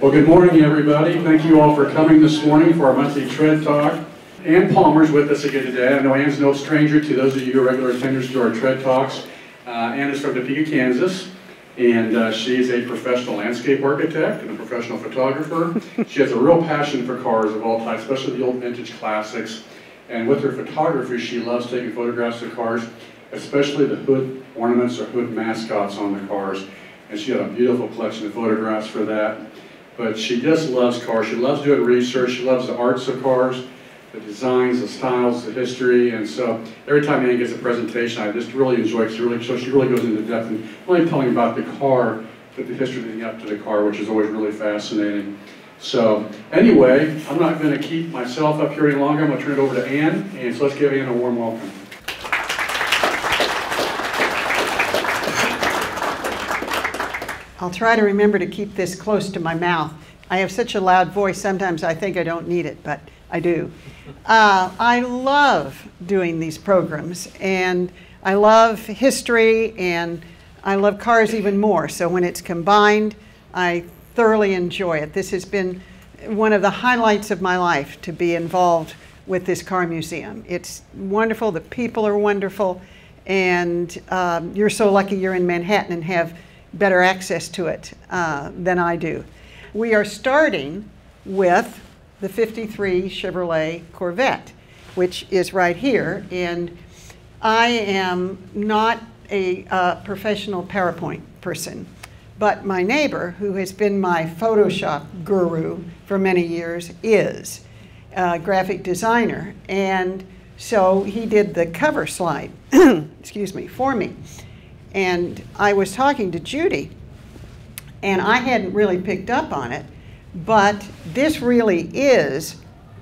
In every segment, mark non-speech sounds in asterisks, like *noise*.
Well, good morning, everybody. Thank you all for coming this morning for our monthly Tread Talk. Ann Palmer's with us again today. I know Ann's no stranger to those of you who are regular attenders to our Tread Talks. Uh, Ann is from Topeka, Kansas, and uh, she's a professional landscape architect and a professional photographer. she has a real passion for cars of all types, especially the old vintage classics. And with her photography, she loves taking photographs of cars, especially the hood ornaments or hood mascots on the cars. And she had a beautiful collection of photographs for that. But she just loves cars. She loves doing research. She loves the arts of cars, the designs, the styles, the history. And so every time Ann gets a presentation, I just really enjoy it. She really, so she really goes into depth and really telling about the car, but the history leading up to the car, which is always really fascinating. So anyway, I'm not going to keep myself up here any longer. I'm going to turn it over to Ann, and so let's give Ann a warm welcome. I'll try to remember to keep this close to my mouth. I have such a loud voice, sometimes I think I don't need it, but I do. Uh, I love doing these programs, and I love history, and I love cars even more. So when it's combined, I thoroughly enjoy it. This has been one of the highlights of my life to be involved with this car museum. It's wonderful, the people are wonderful, and um, you're so lucky you're in Manhattan and have better access to it uh, than I do. We are starting with the 53 Chevrolet Corvette, which is right here. And I am not a uh, professional PowerPoint person, but my neighbor, who has been my Photoshop guru for many years, is a graphic designer. And so he did the cover slide, *clears throat* excuse me, for me. And I was talking to Judy, and I hadn't really picked up on it, but this really is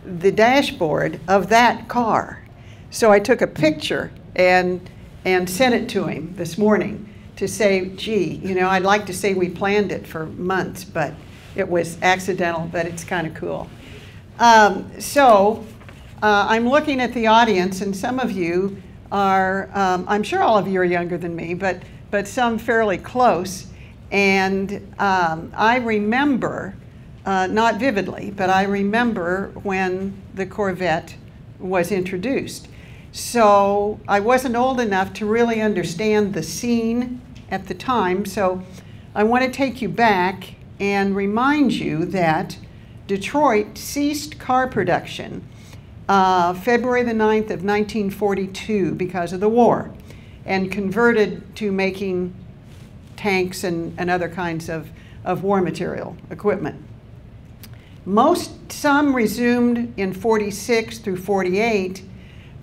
the dashboard of that car. So I took a picture and, and sent it to him this morning to say, gee, you know, I'd like to say we planned it for months, but it was accidental, but it's kind of cool. Um, so uh, I'm looking at the audience, and some of you are, um, I'm sure all of you are younger than me, but, but some fairly close. And um, I remember, uh, not vividly, but I remember when the Corvette was introduced. So I wasn't old enough to really understand the scene at the time. So I want to take you back and remind you that Detroit ceased car production uh, February the 9th of 1942 because of the war and converted to making tanks and, and other kinds of, of war material equipment. Most, some resumed in 46 through 48,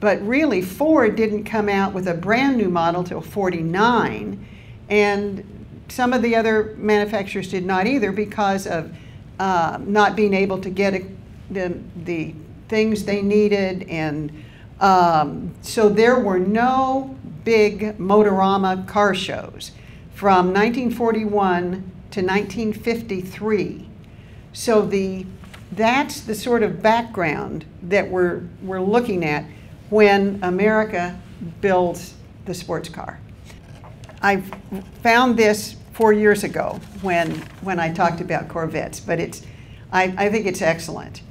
but really Ford didn't come out with a brand new model till 49, and some of the other manufacturers did not either because of uh, not being able to get a, the, the things they needed. And um, so there were no big Motorama car shows from 1941 to 1953. So the, that's the sort of background that we're, we're looking at when America builds the sports car. I found this four years ago when, when I talked about Corvettes, but it's, I, I think it's excellent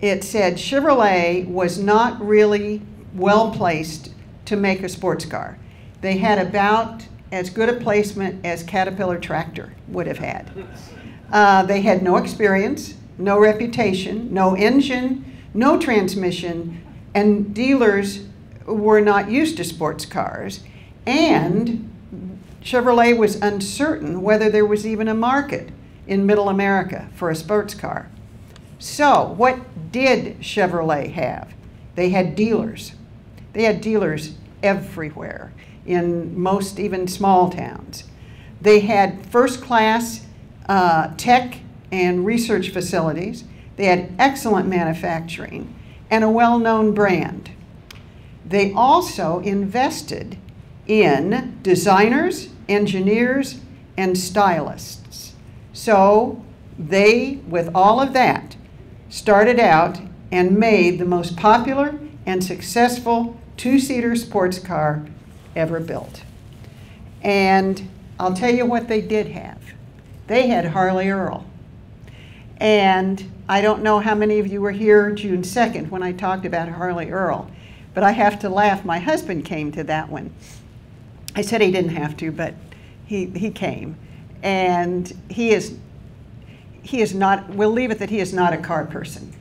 it said Chevrolet was not really well placed to make a sports car. They had about as good a placement as Caterpillar tractor would have had. Uh, they had no experience, no reputation, no engine, no transmission, and dealers were not used to sports cars. And Chevrolet was uncertain whether there was even a market in middle America for a sports car. So, what did Chevrolet have? They had dealers. They had dealers everywhere, in most even small towns. They had first class uh, tech and research facilities. They had excellent manufacturing and a well known brand. They also invested in designers, engineers, and stylists. So they, with all of that, started out and made the most popular and successful two-seater sports car ever built. And I'll tell you what they did have. They had Harley Earl. And I don't know how many of you were here June 2nd when I talked about Harley Earl, but I have to laugh. My husband came to that one. I said he didn't have to, but he, he came. And he is, he is not, we'll leave it that he is not a car person.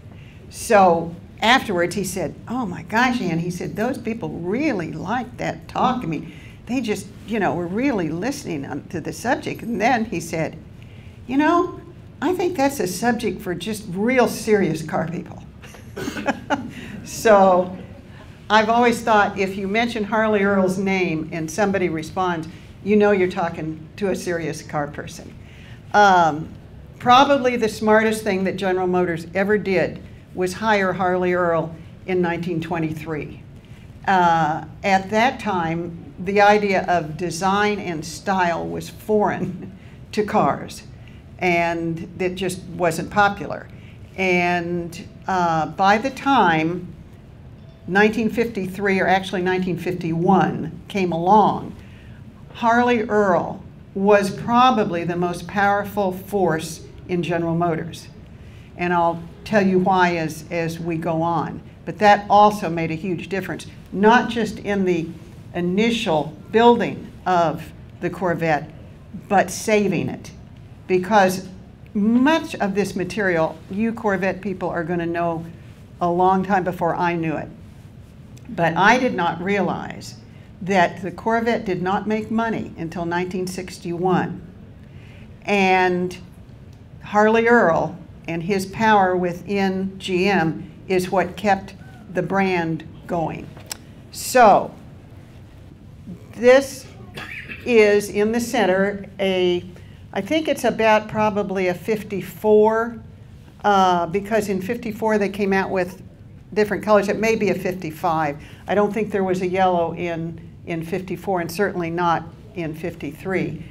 So afterwards he said, Oh my gosh, Ann, he said, those people really liked that talk. I mean, they just, you know, were really listening to the subject. And then he said, You know, I think that's a subject for just real serious car people. *laughs* so I've always thought if you mention Harley Earl's name and somebody responds, you know you're talking to a serious car person. Um, probably the smartest thing that General Motors ever did was hire Harley Earl in 1923. Uh, at that time, the idea of design and style was foreign *laughs* to cars and it just wasn't popular. And uh, by the time 1953, or actually 1951, came along, Harley Earl was probably the most powerful force in General Motors. And I'll tell you why as, as we go on. But that also made a huge difference, not just in the initial building of the Corvette, but saving it because much of this material you Corvette people are going to know a long time before I knew it. But I did not realize that the Corvette did not make money until 1961. And Harley Earl and his power within GM is what kept the brand going. So, this is in the center a I think it's about probably a 54 uh, because in 54 they came out with different colors. It may be a 55. I don't think there was a yellow in, in 54 and certainly not in 53.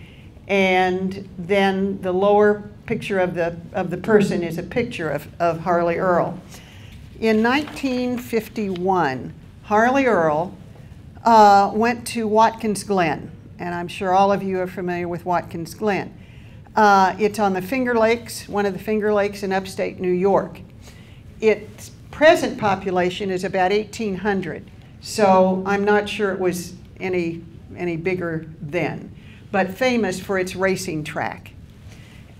And then the lower picture of the, of the person is a picture of, of Harley Earl. In 1951, Harley Earl uh, went to Watkins Glen, and I'm sure all of you are familiar with Watkins Glen. Uh, it's on the Finger Lakes, one of the Finger Lakes in upstate New York. Its present population is about 1,800, so I'm not sure it was any, any bigger then, but famous for its racing track.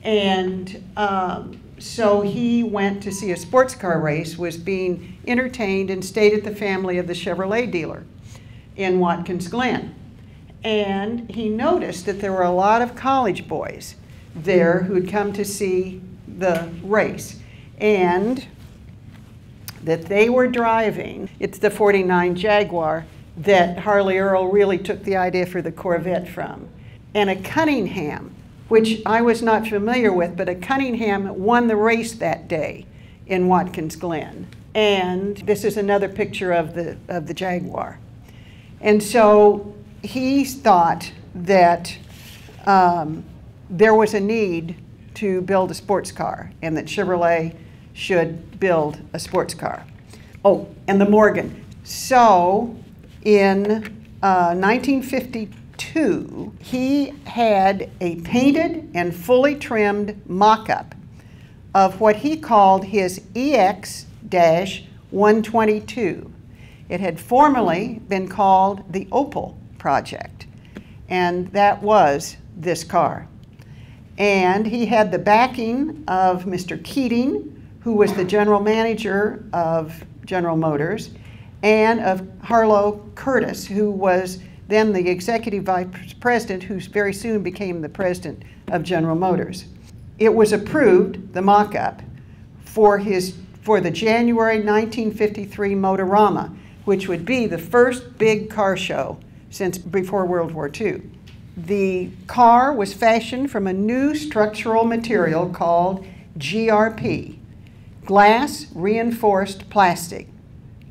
And um, so he went to see a sports car race, was being entertained, and stayed at the family of the Chevrolet dealer in Watkins Glen. And he noticed that there were a lot of college boys there who had come to see the race. And that they were driving, it's the 49 Jaguar that Harley Earl really took the idea for the Corvette from. And a Cunningham, which I was not familiar with, but a Cunningham won the race that day in Watkins Glen. And this is another picture of the, of the Jaguar. And so he thought that um, there was a need to build a sports car and that Chevrolet should build a sports car. Oh, and the Morgan. So in uh, 1952, he had a painted and fully trimmed mock up of what he called his EX 122. It had formerly been called the Opel Project, and that was this car. And he had the backing of Mr. Keating, who was the general manager of General Motors, and of Harlow Curtice, who was then the executive vice president, who very soon became the president of General Motors. It was approved, the mock up, for, his, for the January 1953 Motorama, which would be the first big car show since before World War II. The car was fashioned from a new structural material called GRP, glass reinforced plastic,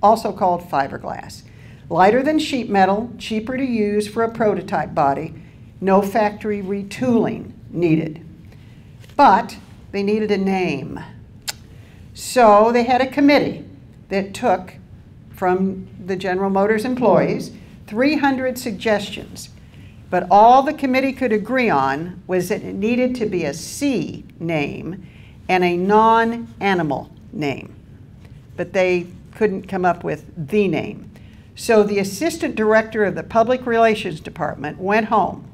also called fiberglass. Lighter than sheet metal, cheaper to use for a prototype body, no factory retooling needed. But they needed a name. So they had a committee that took from the General Motors employees 300 suggestions but all the committee could agree on was that it needed to be a C name, and a non animal name. But they couldn't come up with the name. So the assistant director of the public relations department went home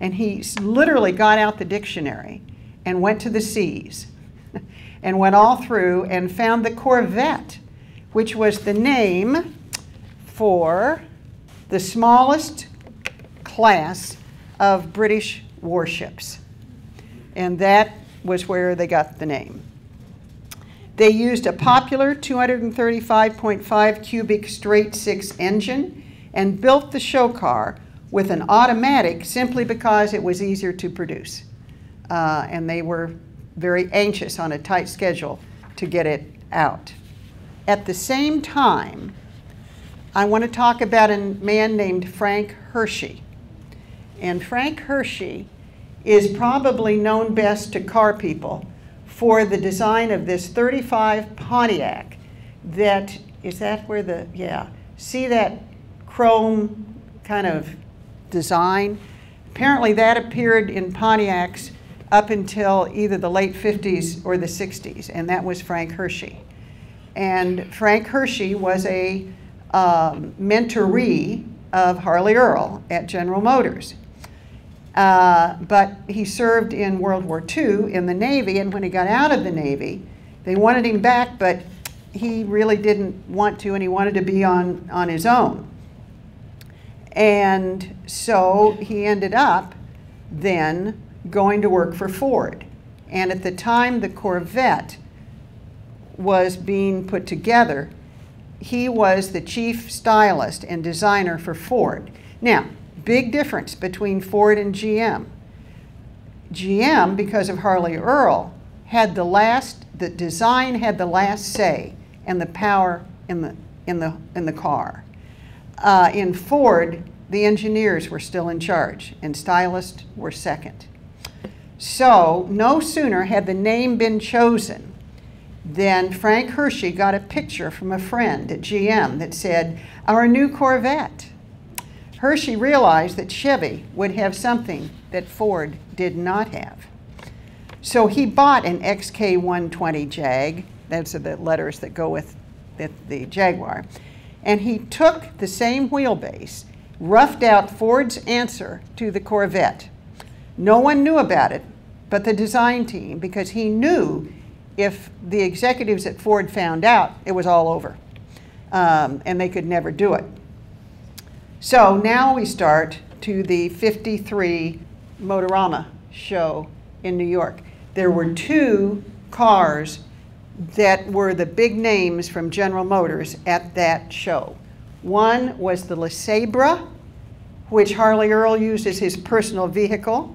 and he literally got out the dictionary and went to the seas *laughs* and went all through and found the Corvette, which was the name for the smallest class of British warships. And that was where they got the name. They used a popular 235.5 cubic straight six engine and built the show car with an automatic simply because it was easier to produce. Uh, and they were very anxious on a tight schedule to get it out. At the same time, I want to talk about a man named Frank Hershey. And Frank Hershey is probably known best to car people for the design of this 35 Pontiac that, is that where the, yeah, see that chrome kind of design? Apparently that appeared in Pontiacs up until either the late 50s or the 60s, and that was Frank Hershey. And Frank Hershey was a um, mentoree of Harley Earl at General Motors. Uh, but he served in World War II in the Navy, and when he got out of the Navy, they wanted him back, but he really didn't want to, and he wanted to be on, on his own. And so he ended up then going to work for Ford. And at the time the Corvette was being put together, he was the chief stylist and designer for Ford. Now, big difference between Ford and GM. GM, because of Harley Earl, had the last, the design had the last say and the power in the, in the, in the car. Uh, in Ford, the engineers were still in charge and stylists were second. So no sooner had the name been chosen than Frank Hershey got a picture from a friend at GM that said, our new Corvette. Hershey realized that Chevy would have something that Ford did not have. So he bought an XK120 Jag, those are the letters that go with the, the Jaguar, and he took the same wheelbase, roughed out Ford's answer to the Corvette. No one knew about it but the design team because he knew if the executives at Ford found out, it was all over. Um, and they could never do it. So now we start to the 53 Motorama show in New York. There were two cars that were the big names from General Motors at that show. One was the LeSabre, which Harley Earl used as his personal vehicle.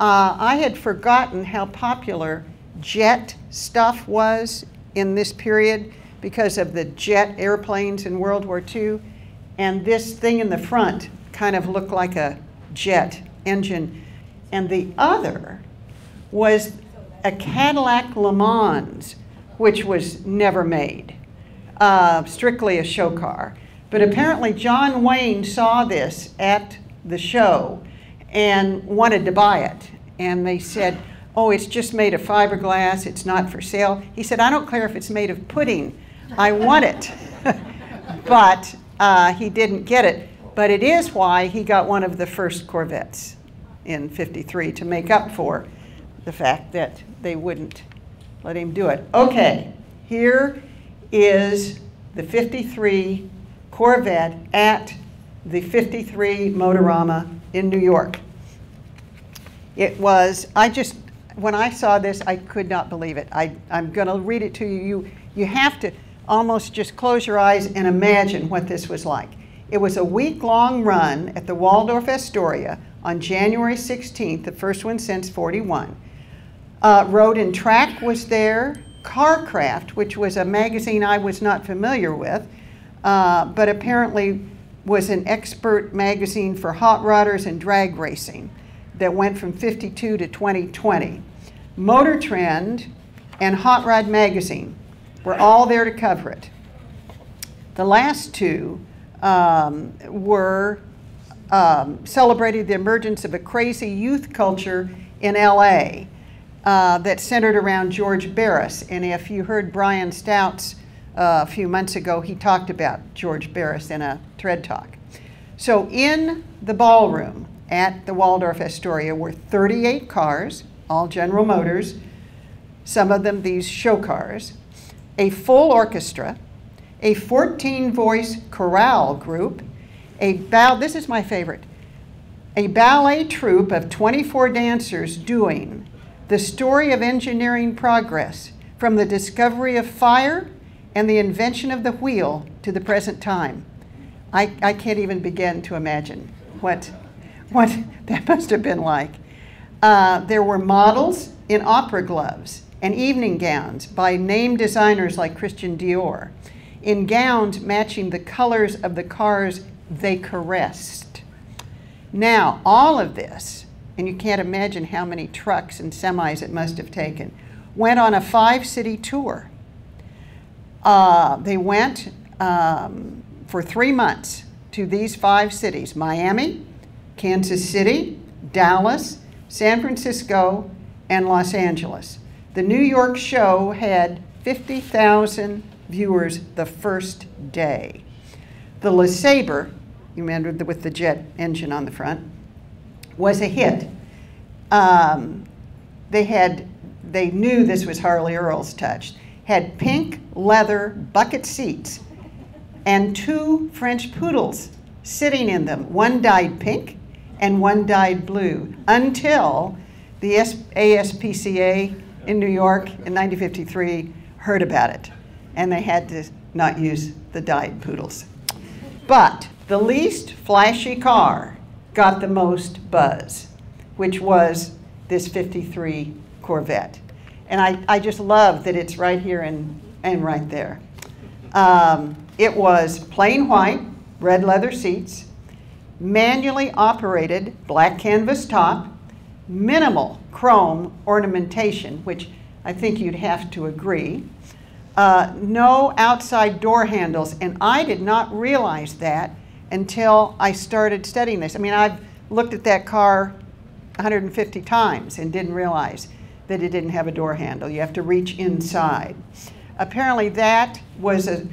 Uh, I had forgotten how popular jet stuff was in this period because of the jet airplanes in World War II and this thing in the front kind of looked like a jet engine. And the other was a Cadillac Le Mans, which was never made, uh, strictly a show car. But apparently, John Wayne saw this at the show and wanted to buy it. And they said, Oh, it's just made of fiberglass, it's not for sale. He said, I don't care if it's made of pudding, I want it. *laughs* but uh, he didn't get it, but it is why he got one of the first Corvettes in 53 to make up for the fact that they wouldn't let him do it. Okay, here is the 53 Corvette at the 53 Motorama in New York. It was, I just, when I saw this, I could not believe it. I, I'm going to read it to you. You, you have to, almost just close your eyes and imagine what this was like. It was a week long run at the Waldorf Astoria on January 16th, the first one since 41. Uh, Road and Track was there. Carcraft, which was a magazine I was not familiar with, uh, but apparently was an expert magazine for hot rodders and drag racing that went from 52 to 2020. Motor Trend and Hot Rod Magazine we're all there to cover it. The last two um, were um, celebrated the emergence of a crazy youth culture in LA. uh, that centered around George Barris. And if you heard Brian Stouts uh, a few months ago, he talked about George Barris in a Tread Talk. So in the ballroom at the Waldorf Astoria were 38 cars, all General Motors, some of them these show cars, a full orchestra, a 14 voice chorale group, a bow, this is my favorite, a ballet troupe of 24 dancers doing the story of engineering progress from the discovery of fire and the invention of the wheel to the present time. I, I can't even begin to imagine what, what *laughs* that must have been like. Uh, there were models in opera gloves and evening gowns by name designers like Christian Dior, in gowns matching the colors of the cars they caressed. Now, all of this, and you can't imagine how many trucks and semis it must have taken, went on a five city tour. Uh, they went um, for three months to these five cities Miami, Kansas City, Dallas, San Francisco, and Los Angeles. The New York show had 50,000 viewers the first day. The LeSabre, you remember with the jet engine on the front, was a hit. Um, they had, they knew this was Harley Earl's touch. Had pink leather bucket seats and two French poodles sitting in them. One dyed pink and one dyed blue until the ASPCA in New York in 1953 heard about it and they had to not use the dyed poodles. But the least flashy car got the most buzz, which was this 53 Corvette. And I, I just love that it's right here and, and right there. Um, it was plain white, red leather seats, manually operated black canvas top, minimal chrome ornamentation, which I think you'd have to agree. Uh, no outside door handles, and I did not realize that until I started studying this. I mean, I've looked at that car 150 times and didn't realize that it didn't have a door handle. You have to reach inside. Apparently, that was a,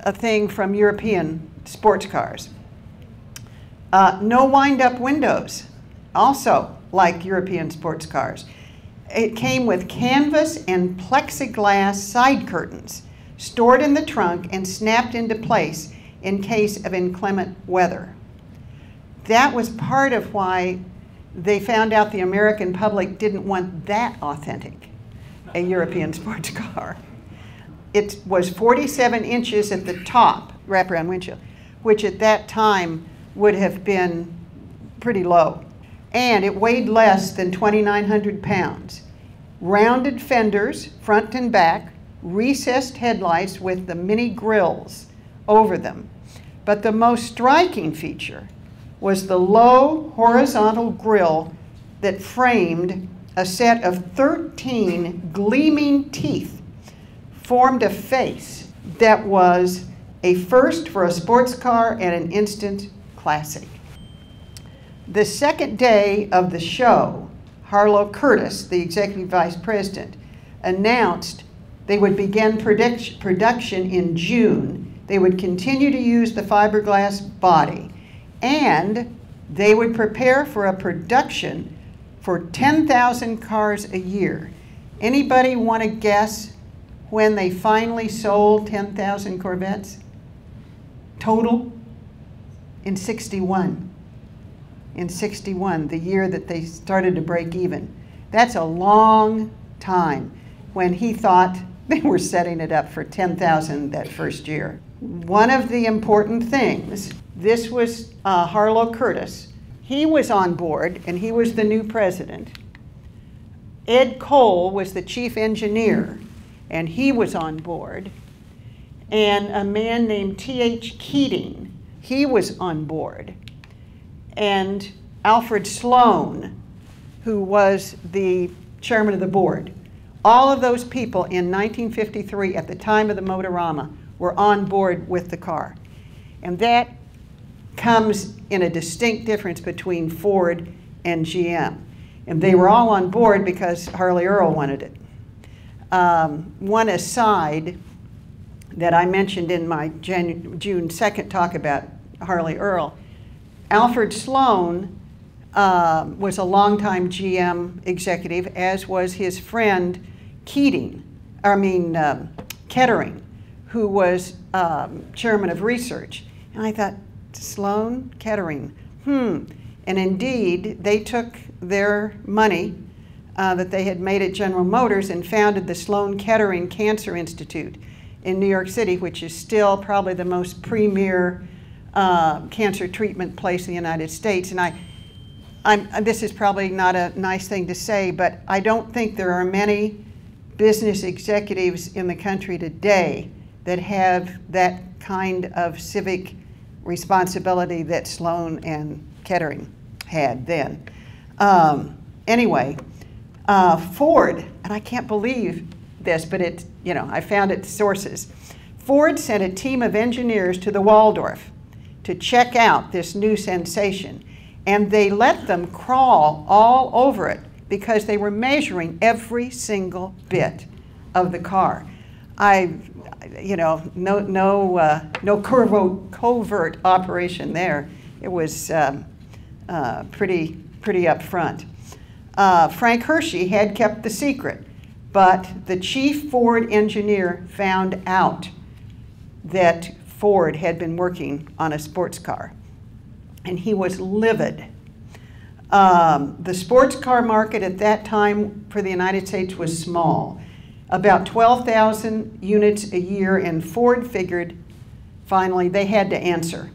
a thing from European sports cars. Uh, no wind up windows, also like European sports cars. It came with canvas and plexiglass side curtains stored in the trunk and snapped into place in case of inclement weather. That was part of why they found out the American public didn't want that authentic, a European *laughs* sports car. It was 47 inches at the top, wraparound windshield, which at that time would have been pretty low. And it weighed less than 2,900 pounds. Rounded fenders, front and back, recessed headlights with the mini grills over them. But the most striking feature was the low horizontal grille that framed a set of 13 gleaming teeth, formed a face that was a first for a sports car and an instant classic. The second day of the show, Harlow Curtice, the executive vice president, announced they would begin production in June. They would continue to use the fiberglass body and they would prepare for a production for 10,000 cars a year. Anybody want to guess when they finally sold 10,000 Corvettes? Total? In 61. In 61, the year that they started to break even. That's a long time when he thought *laughs* they were setting it up for 10,000 that first year. One of the important things this was uh, Harlow Curtice. He was on board, and he was the new president. Ed Cole was the chief engineer, and he was on board. And a man named T.H. Keating, he was on board. And Alfred Sloan, who was the chairman of the board. All of those people in 1953, at the time of the Motorama, were on board with the car. And that comes in a distinct difference between Ford and GM. And they were all on board because Harley Earl wanted it. Um, one aside that I mentioned in my June 2nd talk about Harley Earl, Alfred Sloan uh, was a longtime GM executive, as was his friend Keating, I mean um, Kettering, who was um, chairman of research. And I thought, Sloan, Kettering, hmm. And indeed, they took their money uh, that they had made at General Motors and founded the Sloan Kettering Cancer Institute in New York City, which is still probably the most premier uh, cancer treatment place in the United States. And I, I'm, this is probably not a nice thing to say, but I don't think there are many business executives in the country today that have that kind of civic responsibility that Sloan and Kettering had then. Um, anyway, uh, Ford, and I can't believe this, but it, you know, I found it sources. Ford sent a team of engineers to the Waldorf to check out this new sensation, and they let them crawl all over it because they were measuring every single bit of the car. I, you know, no, no, uh, no *laughs* covert, covert operation there. It was um, uh, pretty, pretty upfront. Uh, Frank Hershey had kept the secret, but the chief Ford engineer found out that Ford had been working on a sports car, and he was livid. Um, the sports car market at that time for the United States was small, about 12,000 units a year, and Ford figured finally they had to answer.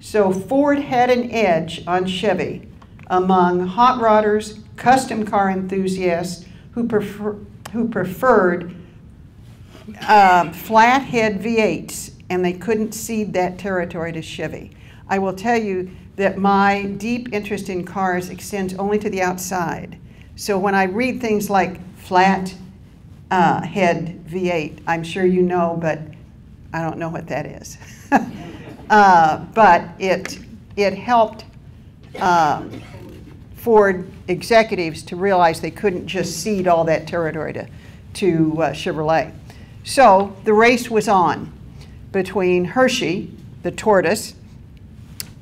So Ford had an edge on Chevy among hot rodders, custom car enthusiasts who, prefer, who preferred uh, flathead V8s, and they couldn't cede that territory to Chevy. I will tell you that my deep interest in cars extends only to the outside. So when I read things like flat uh, head V8, I'm sure you know, but I don't know what that is. *laughs* uh, but it, it helped um, Ford executives to realize they couldn't just cede all that territory to, to uh, Chevrolet. So the race was on between Hershey, the tortoise,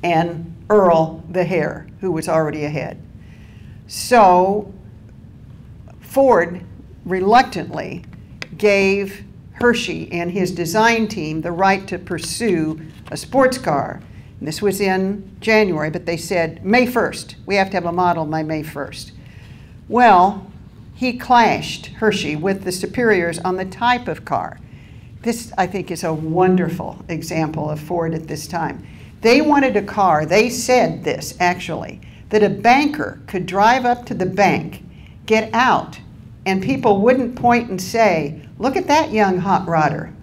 and Earl, the hare, who was already ahead. So Ford reluctantly gave Hershey and his design team the right to pursue a sports car and this was in January, but they said May 1st. We have to have a model by May 1st. Well, he clashed, Hershey, with the superiors on the type of car. This, I think, is a wonderful example of Ford at this time. They wanted a car, they said this actually, that a banker could drive up to the bank, get out, and people wouldn't point and say, Look at that young hot rodder.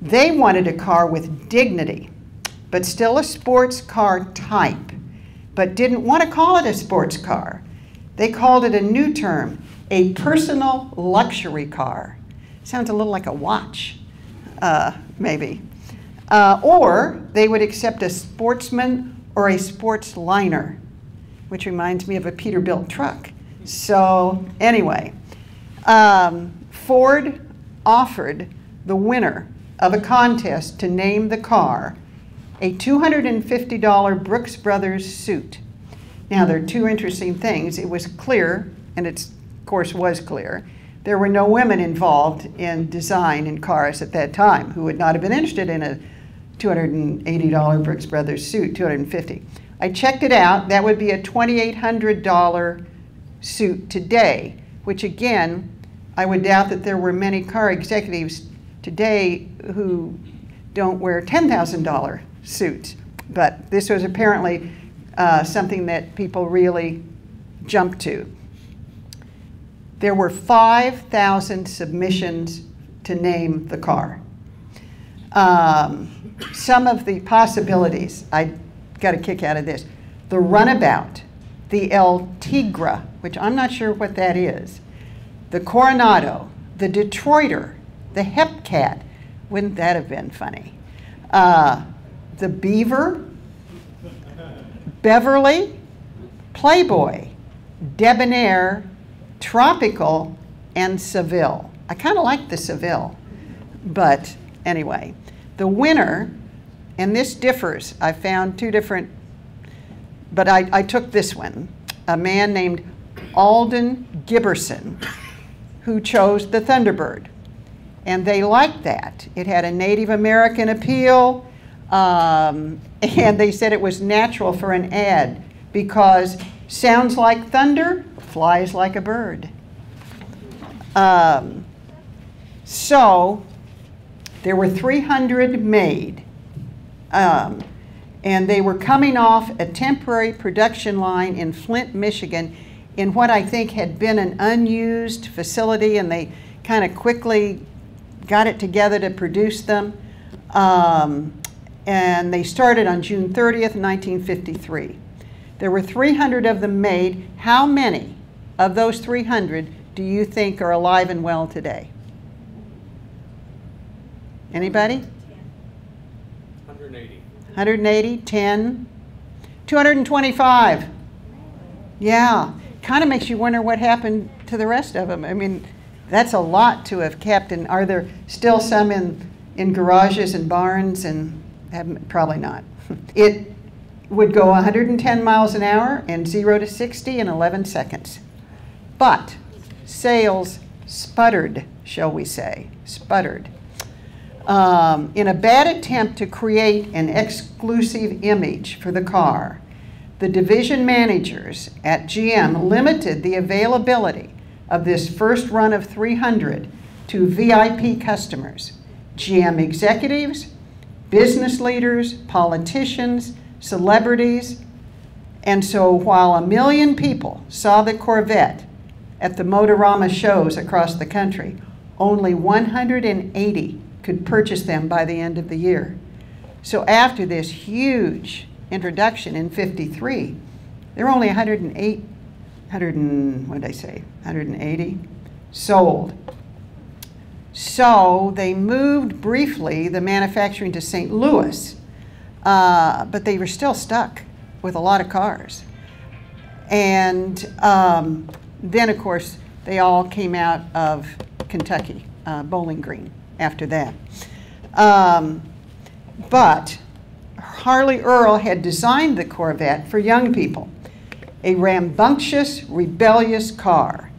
They wanted a car with dignity but still a sports car type, but didn't want to call it a sports car. They called it a new term, a personal luxury car. Sounds a little like a watch, uh, maybe. Uh, or they would accept a sportsman or a sports liner, which reminds me of a Peterbilt truck. So, anyway, um, Ford offered the winner of a contest to name the car a $250 Brooks Brothers suit. Now, there are two interesting things. It was clear, and it, of course, was clear, there were no women involved in design in cars at that time who would not have been interested in a $280 Brooks Brothers suit, 250. I checked it out. That would be a $2,800 suit today, which again, I would doubt that there were many car executives today who don't wear $10,000 suits. But this was apparently uh, something that people really jumped to. There were 5,000 submissions to name the car. Um, some of the possibilities, I got a kick out of this. The runabout, the El Tigre, which I'm not sure what that is, the Coronado, the Detroiter, the Hepcat. Wouldn't that have been funny? Uh, the Beaver, Beverly, Playboy, Debonair, Tropical, and Seville. I kind of like the Seville, but anyway. The winner, and this differs, I found two different, but I, I took this one. A man named Alden Giberson, who chose the Thunderbird. And they liked that. It had a Native American appeal, um, *laughs* and they said it was natural for an ad because sounds like thunder, flies like a bird. Um, so there were 300 made, um, and they were coming off a temporary production line in Flint, Michigan, in what I think had been an unused facility, and they kind of quickly got it together to produce them. Um, and they started on June 30th, 1953. There were 300 of them made. How many of those 300 do you think are alive and well today? Anybody? 180. 180, 10, 225. Yeah, kind of makes you wonder what happened to the rest of them. I mean, that's a lot to have kept. And are there still some in, in garages and barns? And probably not. *laughs* It would go 110 miles an hour and 0 to 60 in 11 seconds. But sales sputtered, shall we say, sputtered. Um, in a bad attempt to create an exclusive image for the car, the division managers at GM limited the availability of this first run of 300 to VIP customers, GM executives, business leaders, politicians, celebrities. And so while a million people saw the Corvette at the Motorama shows across the country, only 180 could purchase them by the end of the year. So after this huge introduction in 53, there were only 108, 100 and, what did I say, 180 sold. So they moved briefly the manufacturing to St. Louis, uh, but they were still stuck with a lot of cars. And um, then, of course, they all came out of Kentucky, uh, Bowling Green, after that. Um, but Harley Earl had designed the Corvette for young people, a rambunctious, rebellious car.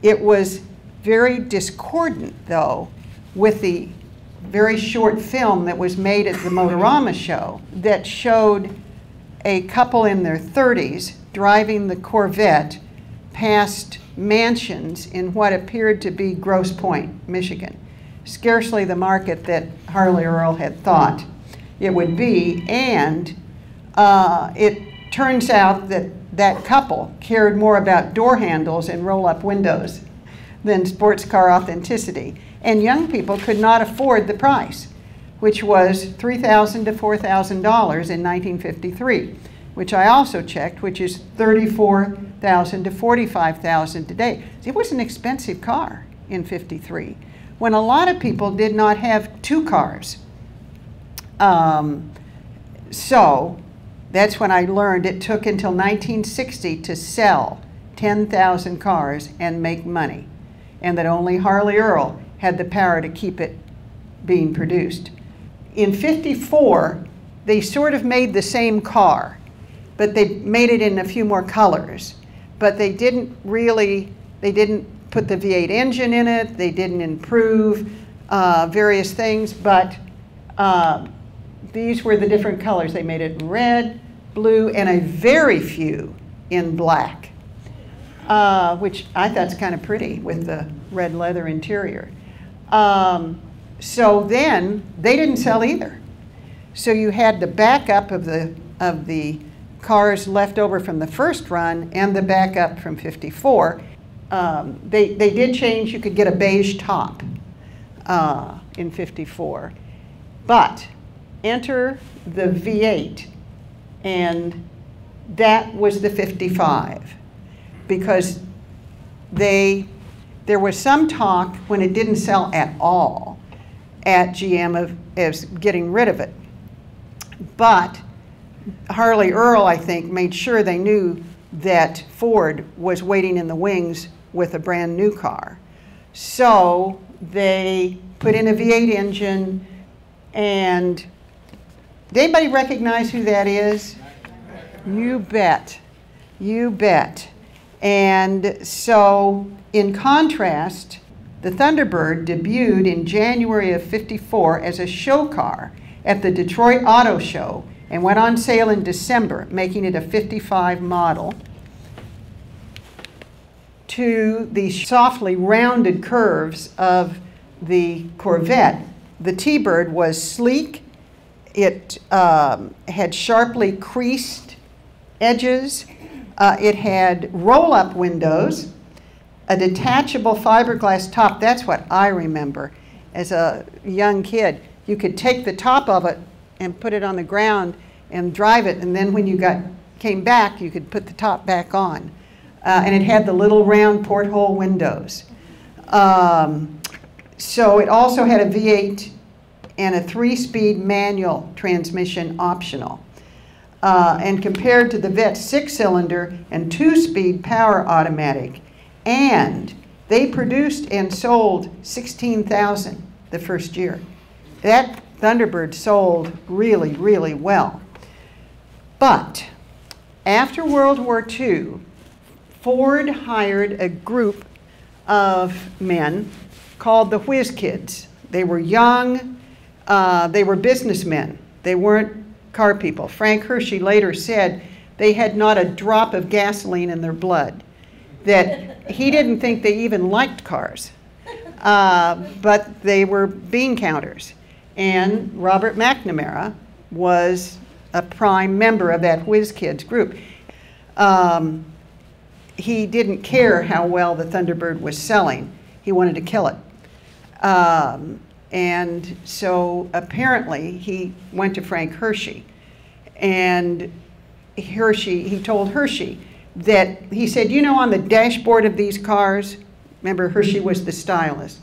It was very discordant, though, with the very short film that was made at the Motorama show that showed a couple in their 30s driving the Corvette past mansions in what appeared to be Grosse Pointe, Michigan. Scarcely the market that Harley Earl had thought it would be, and uh, it turns out that that couple cared more about door handles and roll up windows than sports car authenticity. And young people could not afford the price, which was $3,000 to $4,000 in 1953, which I also checked, which is $34,000 to $45,000 today. It was an expensive car in 53 when a lot of people did not have two cars. Um, so that's when I learned it took until 1960 to sell 10,000 cars and make money and that only Harley Earl had the power to keep it being produced. In 54, they sort of made the same car, but they made it in a few more colors. But they didn't really, they didn't put the V8 engine in it, they didn't improve uh, various things, but uh, these were the different colors. They made it red, blue, and a very few in black uh, which I thought's kind of pretty with the red leather interior. Um, so then they didn't sell either. So you had the backup of the of the cars left over from the first run and the backup from 54. Um, they, they did change, you could get a beige top uh, in 54. But enter the V8, and that was the 55 because they, there was some talk when it didn't sell at all at GM of, as getting rid of it. But Harley Earl, I think, made sure they knew that Ford was waiting in the wings with a brand new car. So they put in a V8 engine, and did anybody recognize who that is? You bet. You bet. And so, in contrast, the Thunderbird debuted in January of 54 as a show car at the Detroit Auto Show and went on sale in December, making it a 55 model. To the softly rounded curves of the Corvette, the T Bird was sleek, it um, had sharply creased edges, uh, it had roll up windows, a detachable fiberglass top. That's what I remember as a young kid. You could take the top of it and put it on the ground and drive it, and then when you got came back, you could put the top back on. Uh, and it had the little round porthole windows. Um, so it also had a V8 and a three-speed manual transmission optional. Uh, and compared to the Vette six-cylinder and two-speed power automatic, and they produced and sold 16,000 the first year. That Thunderbird sold really, really well. But after World War II, Ford hired a group of men called the Whiz Kids. They were young, uh, they were businessmen, they weren't car people. Frank Hershey later said they had not a drop of gasoline in their blood, that he didn't think they even liked cars, uh, but they were bean counters. And Robert McNamara was a prime member of that Whiz Kids group. Um, he didn't care how well the Thunderbird was selling. He wanted to kill it. Um, and so apparently he went to Frank Hershey. And Hershey, he told Hershey that he said, You know, on the dashboard of these cars, remember Hershey was the stylist,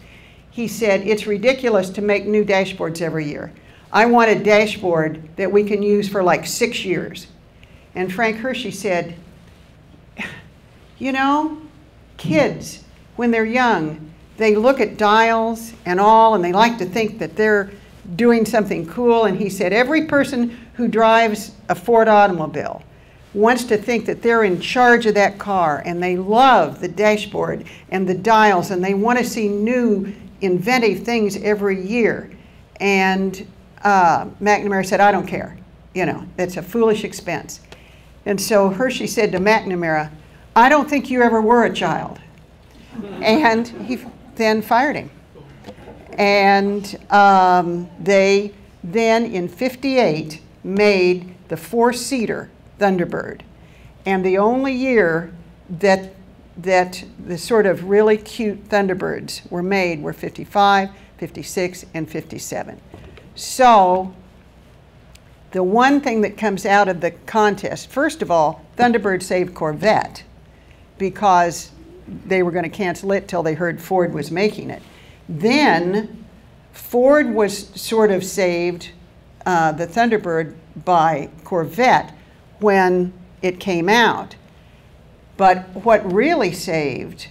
he said, It's ridiculous to make new dashboards every year. I want a dashboard that we can use for like six years. And Frank Hershey said, You know, kids, when they're young, they look at dials and all, and they like to think that they're doing something cool. And he said, Every person who drives a Ford automobile wants to think that they're in charge of that car and they love the dashboard and the dials and they want to see new inventive things every year. And uh, McNamara said, I don't care. You know, it's a foolish expense. And so Hershey said to McNamara, I don't think you ever were a child. And he then fired him. And um, they then in 58 made the four seater Thunderbird. And the only year that, that the sort of really cute Thunderbirds were made were 55, 56, and 57. So the one thing that comes out of the contest, first of all, Thunderbird saved Corvette because they were going to cancel it till they heard Ford was making it. Then Ford was sort of saved uh, the Thunderbird by Corvette when it came out. But what really saved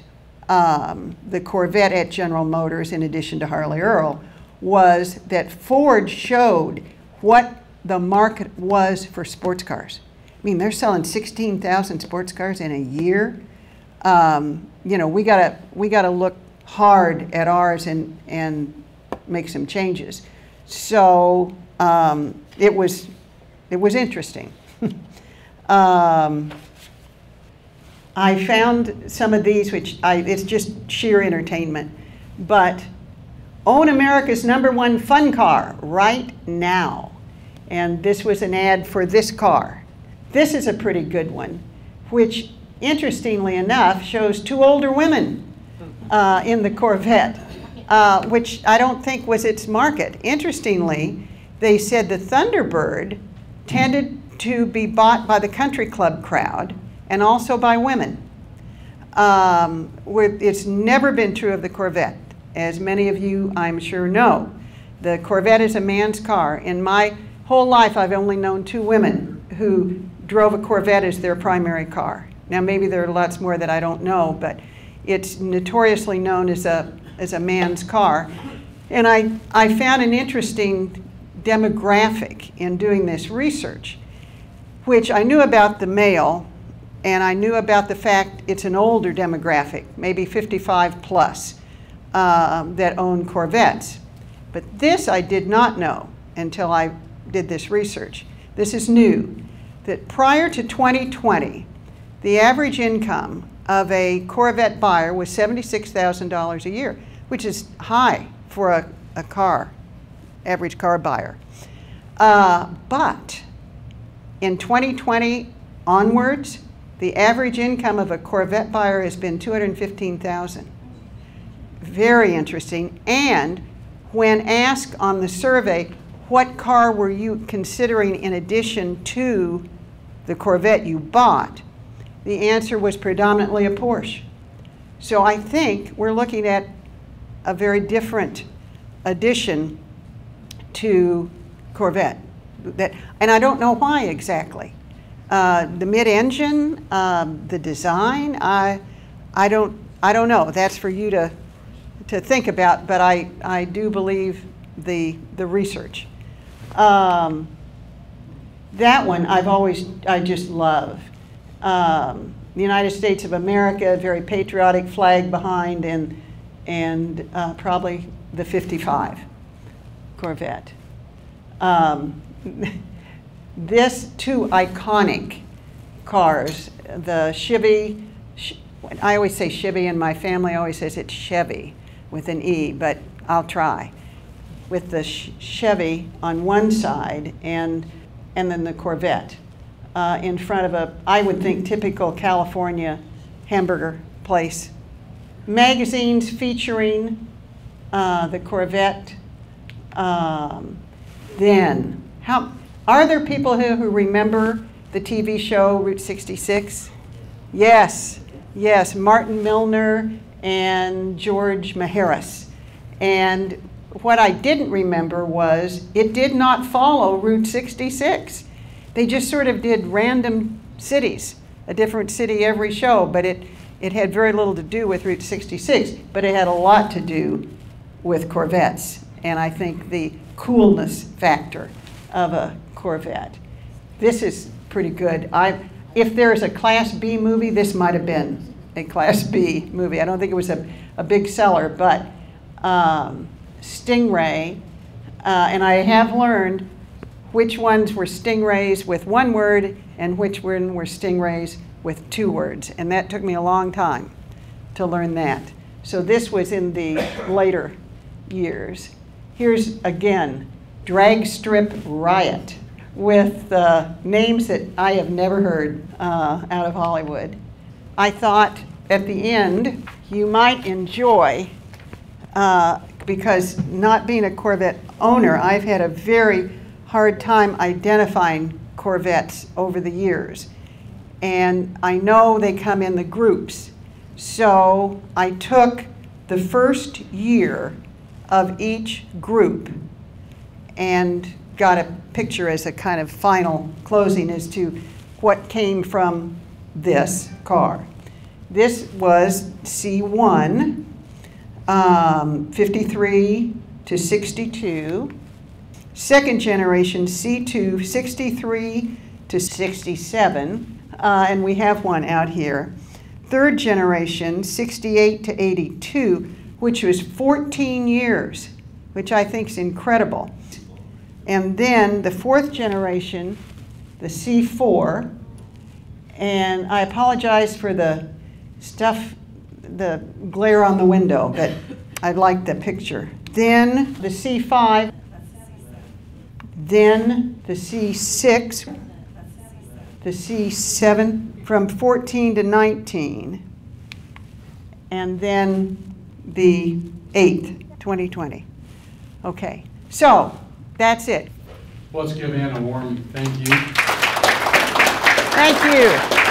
um, the Corvette at General Motors, in addition to Harley Earl, was that Ford showed what the market was for sports cars. I mean, they're selling 16,000 sports cars in a year. Um, you know, we gotta we gotta look hard at ours and and make some changes. So um, it was it was interesting. *laughs* um, I found some of these, which I, it's just sheer entertainment, but own America's number one fun car right now. And this was an ad for this car. This is a pretty good one, which interestingly enough shows two older women uh, in the Corvette, uh, which I don't think was its market. Interestingly, they said the Thunderbird tended to be bought by the country club crowd and also by women. Um, it's never been true of the Corvette, as many of you, I'm sure, know. The Corvette is a man's car. In my whole life, I've only known two women who drove a Corvette as their primary car. Now, maybe there are lots more that I don't know, but it's notoriously known as a, as a man's car. And I, I found an interesting demographic in doing this research, which I knew about the male, and I knew about the fact it's an older demographic, maybe 55 plus, uh, that own Corvettes. But this I did not know until I did this research. This is new, that prior to 2020, the average income of a Corvette buyer was $76,000 a year, which is high for a, a car, average car buyer. Uh, but in 2020 onwards, the average income of a Corvette buyer has been 215,000. Very interesting. And when asked on the survey, what car were you considering in addition to the Corvette you bought? The answer was predominantly a Porsche. So I think we're looking at a very different addition to Corvette. That, and I don't know why exactly. Uh, the mid-engine, um, the design, I, I, don't, I don't know. That's for you to, to think about, but I, I do believe the, the research. Um, that one I've always, I just love. Um, the United States of America, very patriotic flag behind, and, and uh, probably the 55 Corvette. Um, *laughs* this two iconic cars, the Chevy, I always say Chevy, and my family always says it's Chevy with an E, but I'll try. With the Chevy on one side and, and then the Corvette uh, in front of a, I would think, typical California hamburger place. Magazines featuring uh, the Corvette. Um, then, how, are there people here who remember the TV show Route 66? Yes, yes, Martin Milner and George Maharis. And what I didn't remember was it did not follow Route 66. They just sort of did random cities, a different city every show, but it, it had very little to do with Route 66, but it had a lot to do with Corvettes. And I think the coolness factor of a Corvette. This is pretty good. I, if there's a Class B movie, this might have been a Class B movie. I don't think it was a, a big seller, but um, Stingray, uh, and I have learned which ones were stingrays with one word and which one were Sting Rays with two words. And that took me a long time to learn that. So this was in the later years. Here's again, Drag Strip Riot with uh, names that I have never heard uh, out of Hollywood. I thought at the end you might enjoy, uh, because not being a Corvette owner, I've had a very hard time identifying Corvettes over the years. And I know they come in the groups. So I took the first year of each group and got a picture as a kind of final closing as to what came from this car. This was C1, um, 53 to 62. Second generation C2, 63 to 67, uh, and we have one out here. Third generation, 68 to 82, which was 14 years, which I think is incredible. And then the fourth generation, the C4, and I apologize for the stuff, the glare on the window, but I like the picture. Then the C5, then the C6, the C7 from 14 to 19, and then the 8th, 2020. Okay, so that's it. Let's give Ann a warm thank you. Thank you.